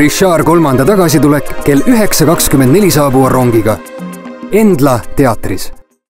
Richard kolmanda tagasitulek kell üheksa kakskümmend neli saabuva rongiga. Endla teatris.